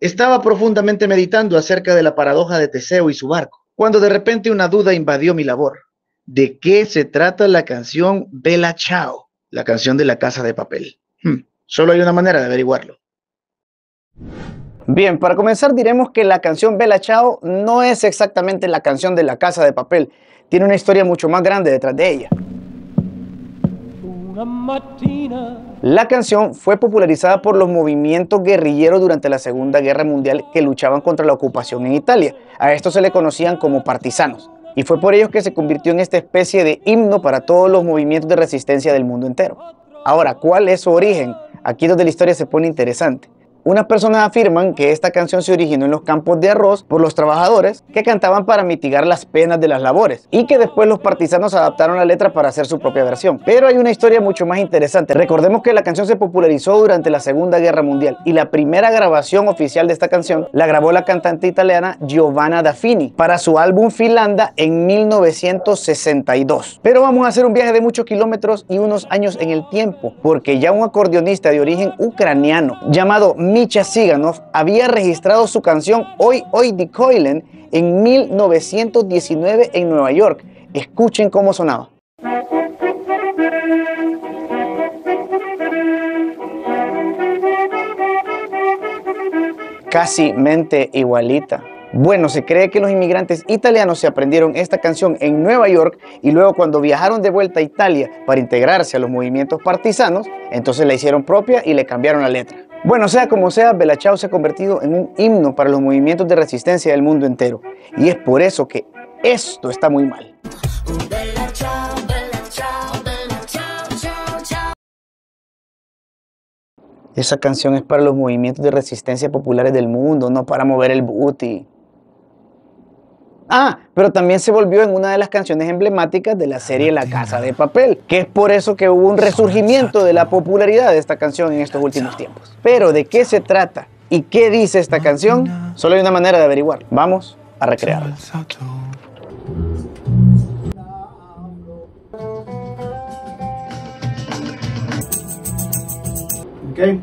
Estaba profundamente meditando acerca de la paradoja de Teseo y su barco, cuando de repente una duda invadió mi labor. ¿De qué se trata la canción Bella Chao, la canción de la casa de papel? Hmm, solo hay una manera de averiguarlo. Bien, para comenzar diremos que la canción Bella Chao no es exactamente la canción de la casa de papel, tiene una historia mucho más grande detrás de ella. La canción fue popularizada por los movimientos guerrilleros durante la Segunda Guerra Mundial que luchaban contra la ocupación en Italia. A estos se le conocían como partisanos. Y fue por ellos que se convirtió en esta especie de himno para todos los movimientos de resistencia del mundo entero. Ahora, ¿cuál es su origen? Aquí es donde la historia se pone interesante. Unas personas afirman que esta canción se originó en los campos de arroz por los trabajadores que cantaban para mitigar las penas de las labores y que después los partisanos adaptaron la letra para hacer su propia versión. Pero hay una historia mucho más interesante. Recordemos que la canción se popularizó durante la Segunda Guerra Mundial y la primera grabación oficial de esta canción la grabó la cantante italiana Giovanna Daffini para su álbum Finlanda en 1962. Pero vamos a hacer un viaje de muchos kilómetros y unos años en el tiempo porque ya un acordeonista de origen ucraniano llamado Micha Siganov había registrado su canción Hoy Hoy de Coilen en 1919 en Nueva York. Escuchen cómo sonaba. Casi mente igualita. Bueno, se cree que los inmigrantes italianos se aprendieron esta canción en Nueva York y luego cuando viajaron de vuelta a Italia para integrarse a los movimientos partisanos, entonces la hicieron propia y le cambiaron la letra. Bueno, sea como sea, Bella Ciao se ha convertido en un himno para los movimientos de resistencia del mundo entero. Y es por eso que esto está muy mal. Esa canción es para los movimientos de resistencia populares del mundo, no para mover el booty. Ah, pero también se volvió en una de las canciones emblemáticas de la serie La Casa de Papel, que es por eso que hubo un resurgimiento de la popularidad de esta canción en estos últimos tiempos. Pero ¿de qué se trata y qué dice esta canción? Solo hay una manera de averiguar. Vamos a recrearla. Okay.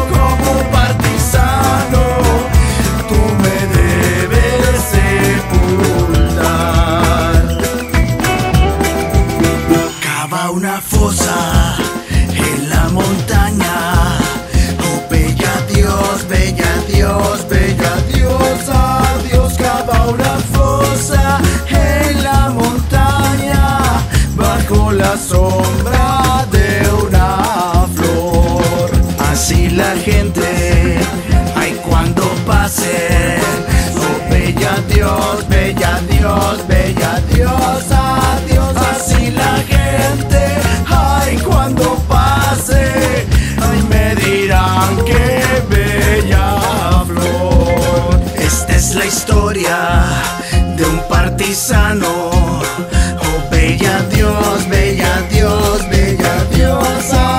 sombra de una flor. Así la gente, ay cuando pase, oh bella Dios, bella Dios, bella Dios, adiós. Así la gente, ay cuando pase, ay me dirán que bella flor. Esta es la historia de un partisano. Bella Dios, bella Dios, bella Dios.